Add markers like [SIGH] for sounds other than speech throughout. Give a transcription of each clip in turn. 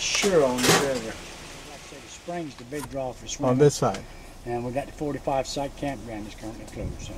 sure on the river. Like I said, the spring's the big draw for swimming. On this side. And we got the 45 site campground that's currently closed. So.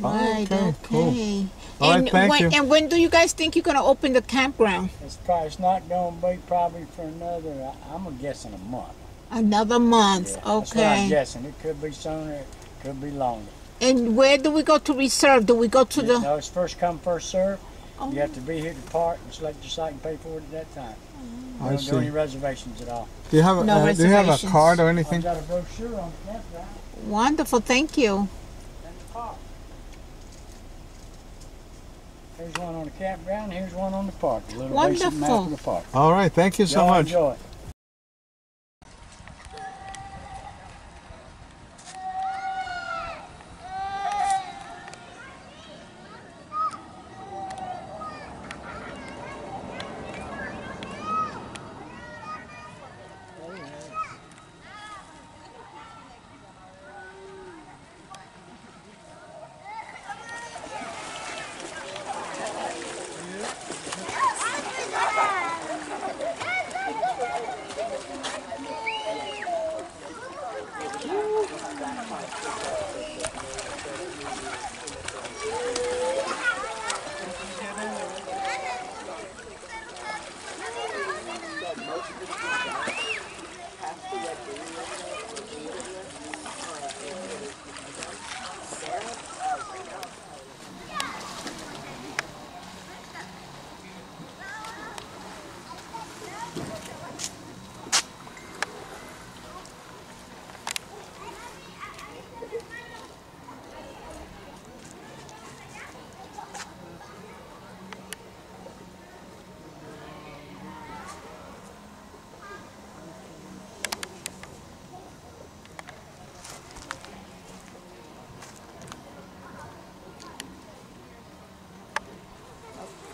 Right, Okay, cool. okay. All right, and thank when, you. And when do you guys think you're gonna open the campground? It's probably it's not going to be probably for another. I- I'm gonna guessing a month. Another month, Yeah, That's what I'm guessing. It could be sooner. It could be longer. And where do we go to reserve? Do we go to the? No, it's first come first serve. Oh. You have to be here to park and select your site and pay for it at that time. Oh. I Don't do any see. reservations at all. Do you have a, No uh, do you have a reservations. card or anything? I've anything? got a brochure on the campground Wonderful, thank you. and the park. Here's one on the campground. Here's one on the park. A little basic map Wonderful. of the park. All right, thank you so Y'all much. enjoy it.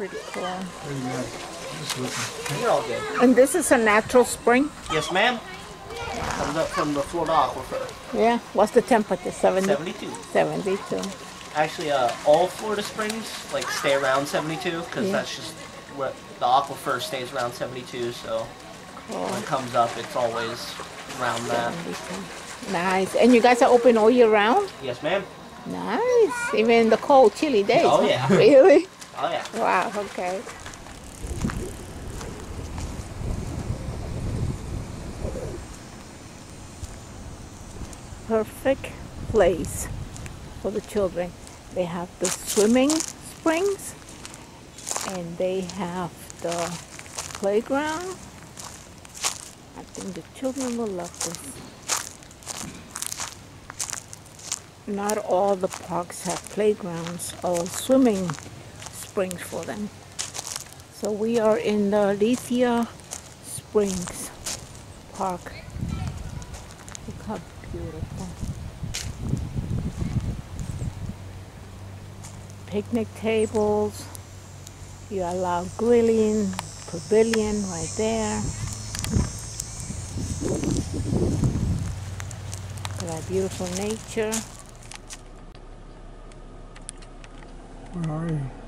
Pretty cool. You're all good. And this is a natural spring? Yes, ma'am. Comes up from the Florida Aquifer. Yeah. What's the temperature? 70? 72. 72. Actually, uh, all Florida springs like stay around 72 because Yeah. that's just what the aquifer stays around 72. So Cool. when it comes up, it's always around that. 72. Nice. And you guys are open all year round? Yes, ma'am. Nice. Even in the cold, chilly days. Oh, yeah. [LAUGHS] Really? Oh yeah. Wow, okay. Perfect place for the children. They have the swimming springs and they have the playground. I think the children will love this. Not all the parks have playgrounds or swimming springs for them. So we are in the Lithia Springs Park. Look how beautiful. Picnic tables. You allow grilling, pavilion right there. Look at that beautiful nature. Where are you?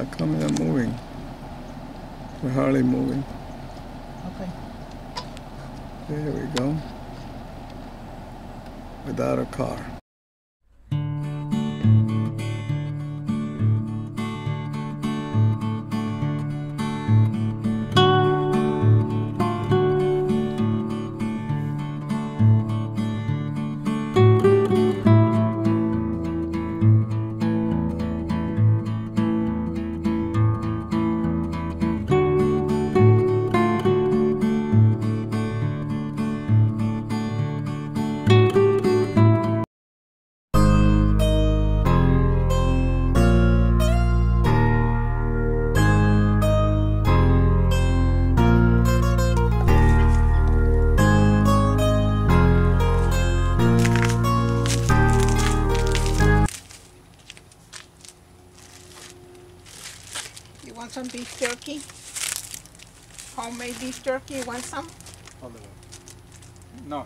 How come they're moving? They're hardly moving. Okay. There we go. Without a car. Beef jerky? Homemade beef jerky, you want some? No.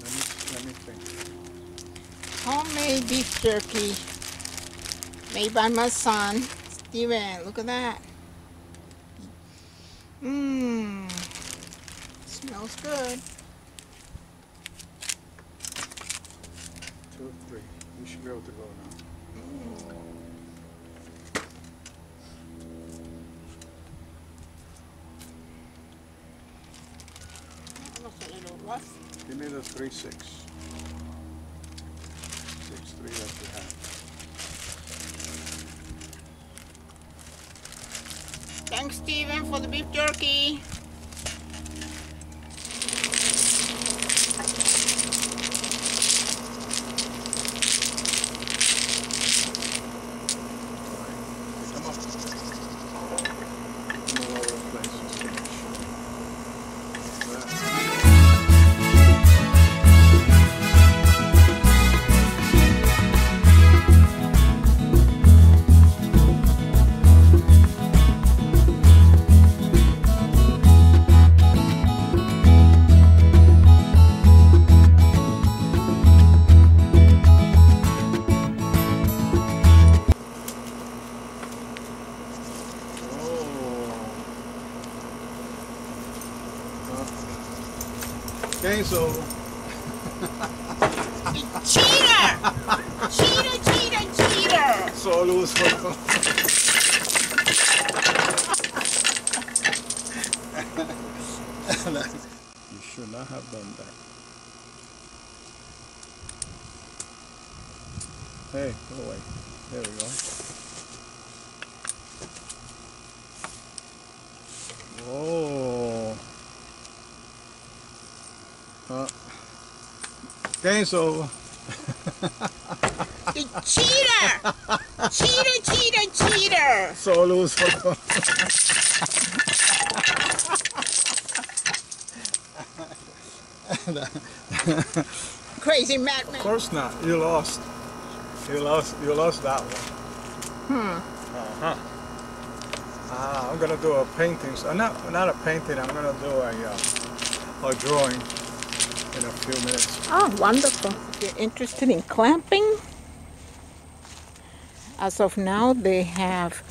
Let me, let me think. Homemade beef jerky. Made by my son, Steven. Look at that. Mmm. Smells good. Two, three. You should be able to go now. Looks me three six. Six three you have. Thanks, Steven, for the beef jerky. Game's over. Cheater! cheater, cheater, cheater! So lose for You should not have done that. Hey, go away. There we go. Whoa. Uh, game's over. The cheater! cheater, cheater, cheater! So lose for Crazy madman. Of course not. You lost. You lost. You lost that one. Hmm. Uh huh. Ah, I'm gonna do a painting. So not not a painting. I'm gonna do a uh, a drawing in a few minutes. Oh, wonderful. If you're interested in glamping, as of now, they have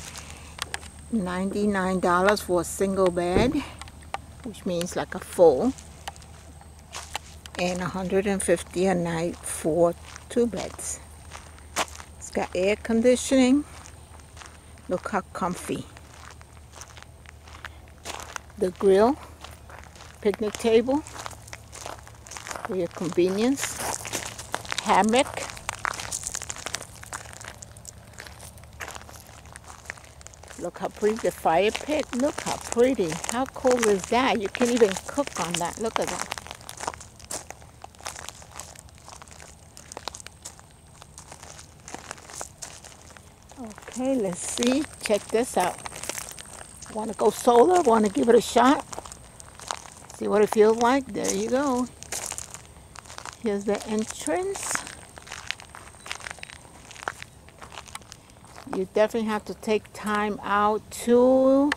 $99 for a single bed, which means like a full, and 150 a night for two beds. It's got air conditioning. Look how comfy. The grill, picnic table, for your convenience. Hammock. Look how pretty the fire pit. Look how pretty. How cool is that? You can even cook on that. Look at that. Okay, let's see. Check this out. Want to go solar? Want to give it a shot? See what it feels like? There you go here's the entrance. You definitely have to take time out to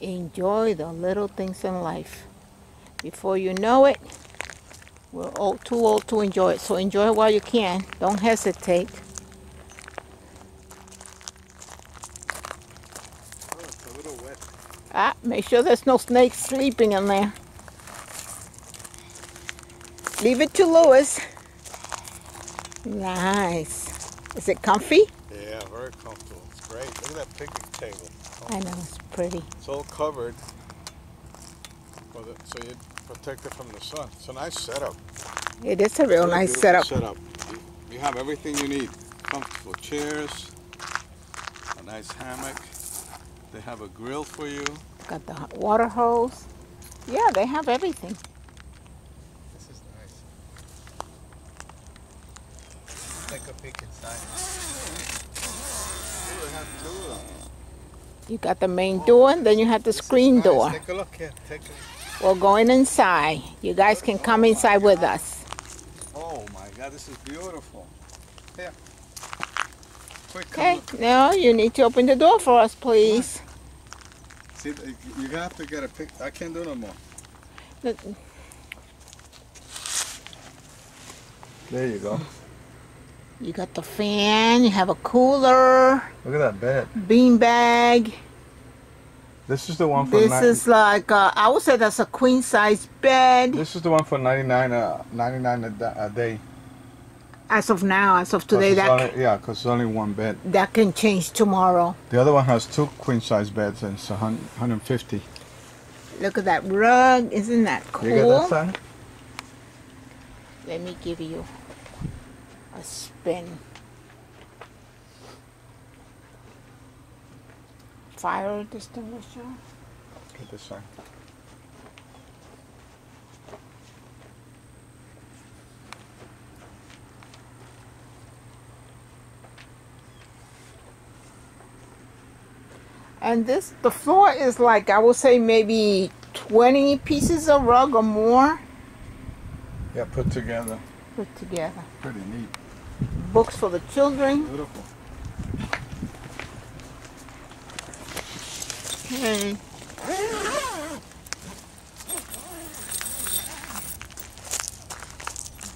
enjoy the little things in life. Before you know it we're all too old to enjoy it. So enjoy it while you can. Don't hesitate. Oh, Ah, make sure there's no snakes sleeping in there. Leave it to Lewis. Nice. Is it comfy? Yeah, very comfortable. It's great. Look at that picnic table. I know, it's pretty. It's all covered. For the, so you protect it from the sun. It's a nice setup. It is a real Really nice setup. setup. You, you have everything you need. Comfortable chairs, a nice hammock. They have a grill for you. Got the hot water hose. Yeah, they have everything. This is nice. Take a peek inside. Oh, they have two of them. You got the main door, and then you have the screen door. Take a look here. We're going inside. You guys can come inside with us. oh my God, this is beautiful. Here. Quick, Okay, now you need to open the door for us, please. See, you have to get a pic. I can't do no more. There you go. You got the fan, you have a cooler, Look at that bed. bean bag. This is the one for This nine- is like, uh, I would say that's a queen size bed. This is the one for 99, uh, 99 a, a day. As of now, as of today, that, only, yeah, because it's only one bed. that can change tomorrow. The other one has two queen size beds and it's a 150. Look at that rug. Isn't that cool? You get that son? Let me give you a spin. Fire extinguisher. Get this. And this, the floor is like, I would say maybe 20 pieces of rug or more Yeah, put together. put together. Pretty neat. Books for the children. Beautiful. Okay.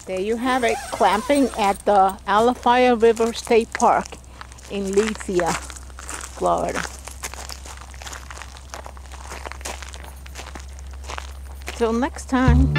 There you have it, glamping at the Alafia River State Park in Lithia, Florida. Till next time.